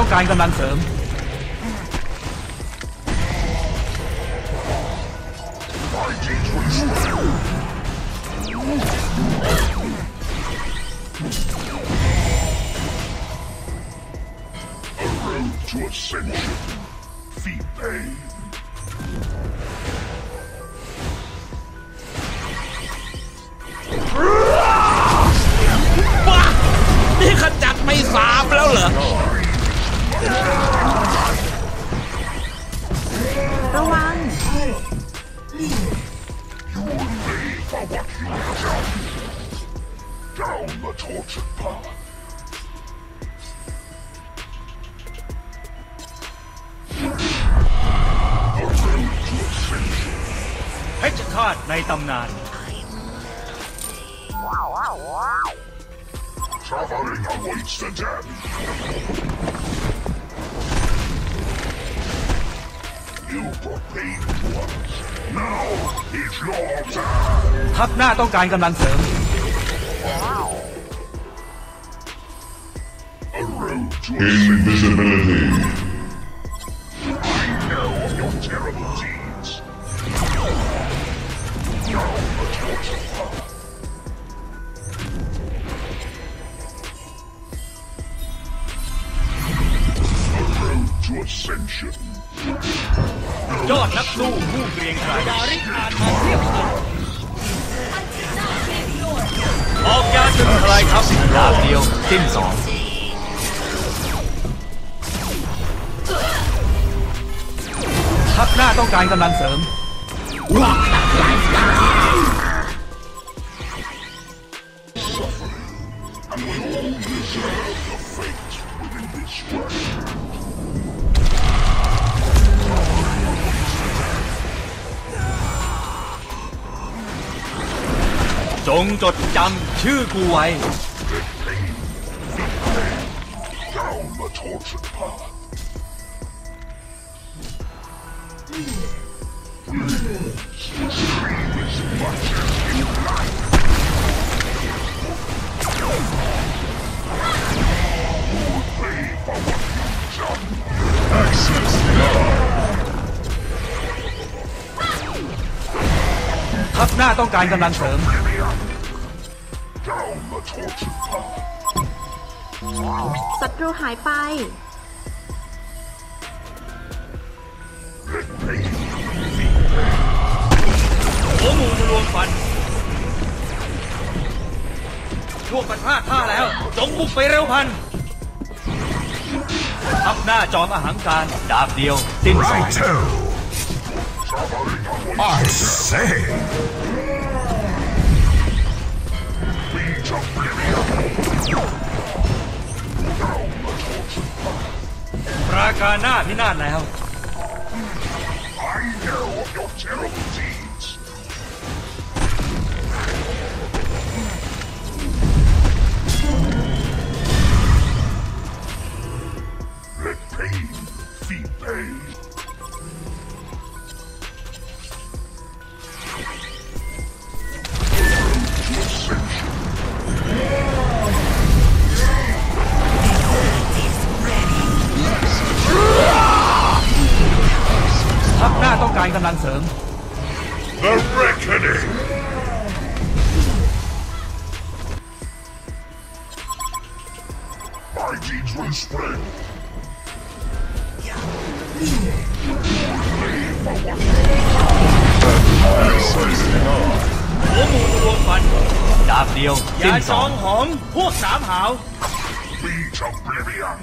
ต้องการกำลังเสริม what you have done. Down the tortured path. A road to ascension. เพชรฆาตในตำนาน Suffering awaits the dead. ทัพหน้าต้องการกำลังเสริม Invisibility จนทลายทับดาบเดียวจิ้มสองทัพหน้าต้องการกำลังเสริม งจดจำชื่อกูไว้ Down the tortured path. Scream as much as you like. Pay for what you've done. Access denied. ทัพหน้าต้องการกำลังเสริม ศัตรูหายไป Let pain หัวหมูมารวมฟันช่วงมันพลาดท่าแล้ว จงบุกไปเร็วพันทับหน้าจอมอหังการดาบเดียว สิ้นสอง Righto. I say. การหน้าพินาศแล้ว I know of your terrible deeds. Let pain feed pain. การกำลังเสริม The reckoning. My deeds will spread. Pay for what หัวหมูมารวมฟันดาบเดียวสิ้นสองหอม พวกสามหาว reach oblivion.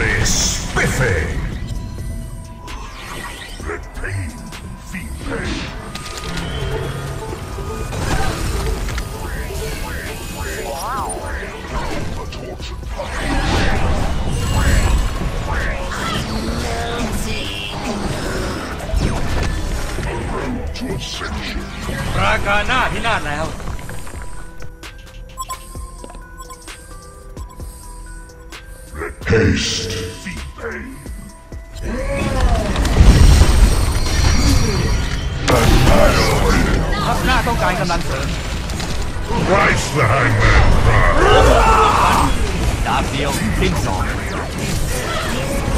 Absolutely spiffy. Let pain feed pain. The tortured path. To ascension. ราคาหน้าพินาศแล้ว Haste. Feed pain. Annihilated. ทัพหน้าต้องการกำลังเสริม Christ the hangman cry. ดาบเดียวสิ้นสอง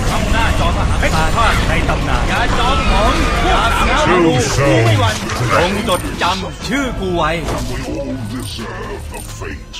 ทำหน้าจอมหาเพชรฆาตในตำนานอย่าจอมหองพวกสาม Two กูไม่หวั่น souls. จงจดจำชื่อกูไว้ We all deserve a fate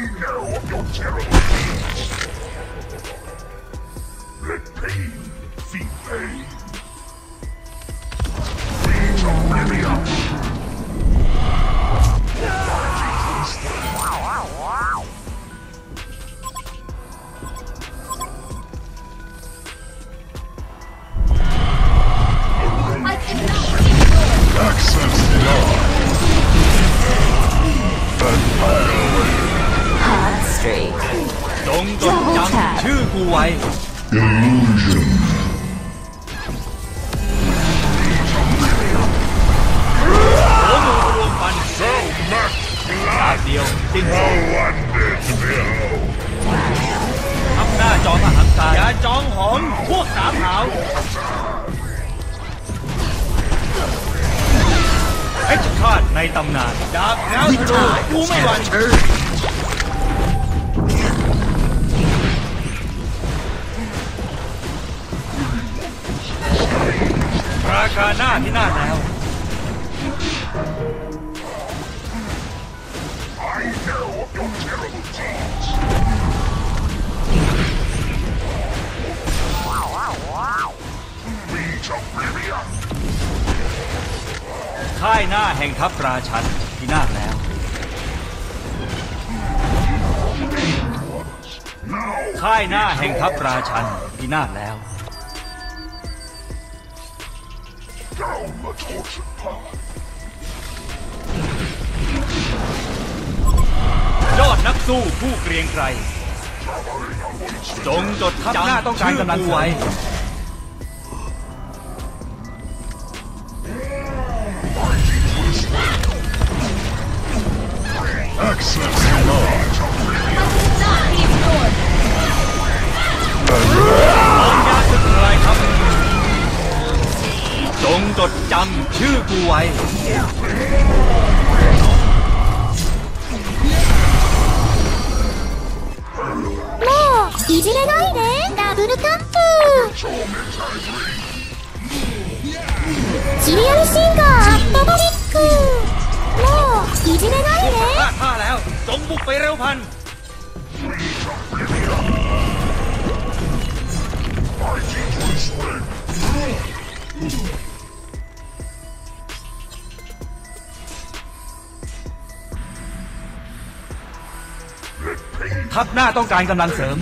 I know of your terrible deeds. Let pain feed pain. Reach oblivion. เพชรฆาตในตำนานดาบแล้วธนูกูไม่หวั่นราคาหน้าที่หน้าแล้ว ค่ายหน้าแห่งทัพราชันที่นาแล้ว ค่ายหน้าแห่งทัพราชันที่นาศแล้ว down the torture path. ยอดนักสู้ผู้เกรียงไกรจงจดทับหน้าต้องการกำลังไว้ Excellence enlarged. Long gas is right up. Don't dot jam, chew away. More, いじれないでダブルタップシリアルシンガーアットバリック อีจิเนไนเน่พลาดท่าแล้ว จงบุกไปเร็วพัน ทัพหน้าต้องการกำลังเสริม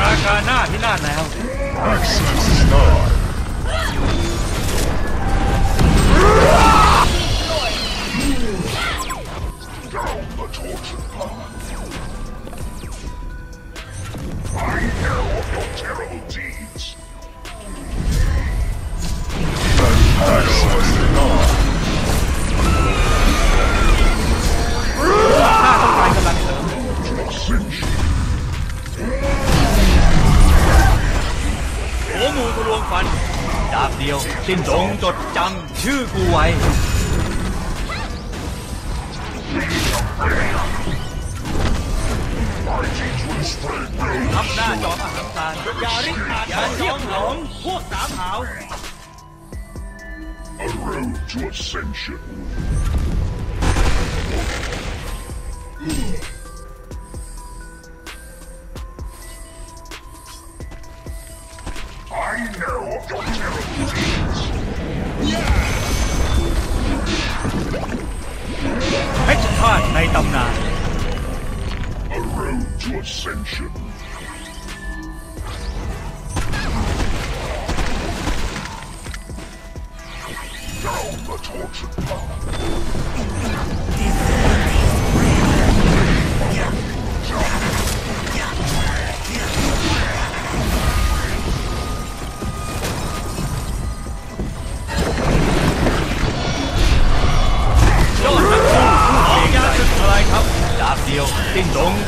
ราคาหน้าที่น่าแล้ว Down the tortured path. I ดาบเดียวสิ้นจงจดจำชื่อกูไว้ทับหน้าจอมาหาศาลอย่าริอาจอย่าเที่ยงหลงพวกสามหาว a road to ascension.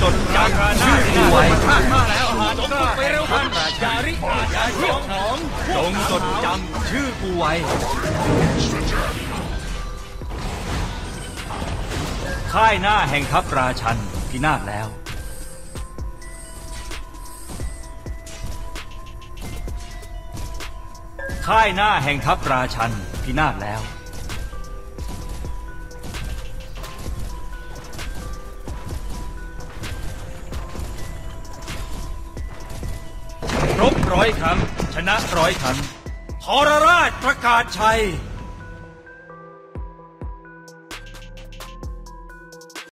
จดจำชื่อกูไว้ข้ามาแล้วจงฝึกไปเร็วพันอย่าริอาจอย่าเที่ยงหลงจงจดจำชื่อกูไว้ ค่ายหน้าแห่งทัพราชันพินาศแล้ว ค่ายหน้าแห่งทัพราชันพินาศแล้วรบร้อยครั้งชนะร้อยครั้งทรราชประกาศชัย